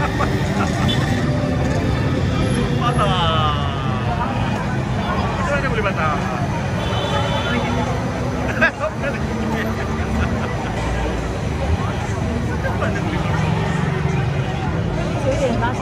有点拉稀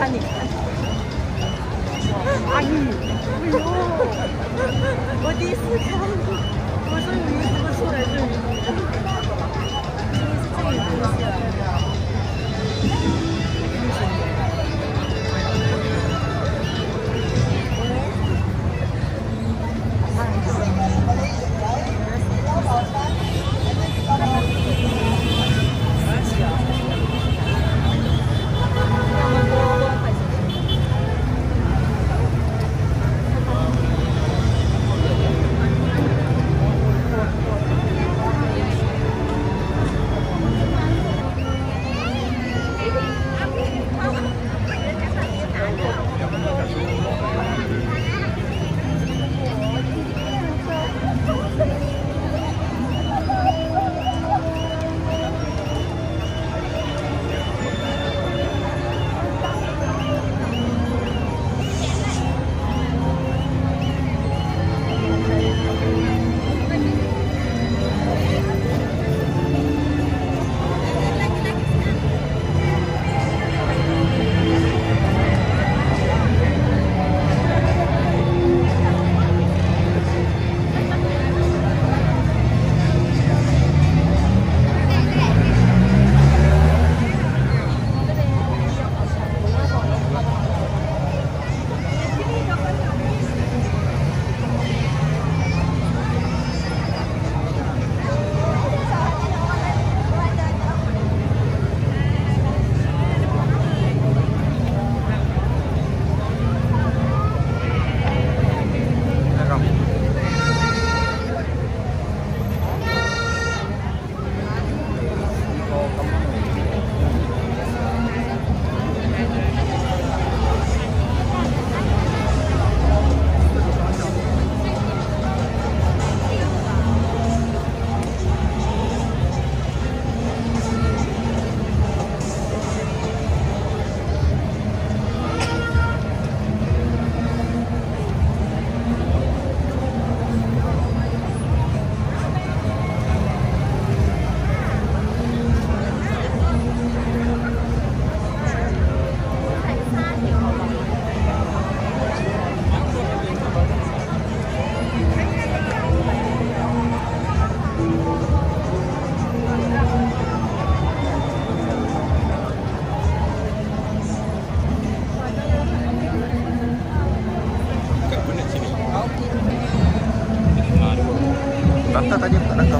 看你。阿姨，哎呦，我第一次看，我说你怎么出来这里？这里是这里吗？tatanim ka ano ng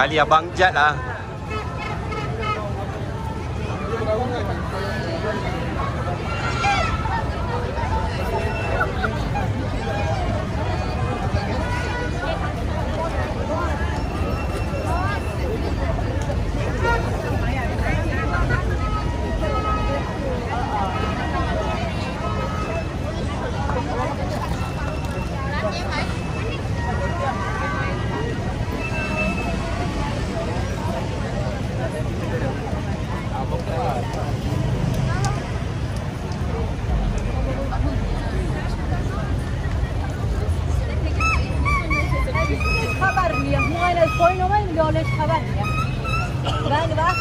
Ali Abang Jad lah. من از پایین آمدیم لالش خبر میگم ولی وقت